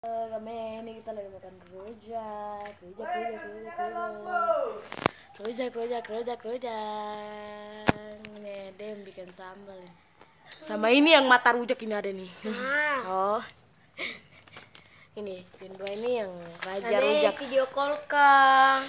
Eh, Kami ini kita lagi makan rujak, rujak, rujak, rujak, rujak, rujak, rujak, rujak. Nih, dia yang bikin sambal. Ya. Sama hmm. ini yang mata rujak ini ada nih. Ah. Oh, ini, dan ini yang raja rujak. video call kang.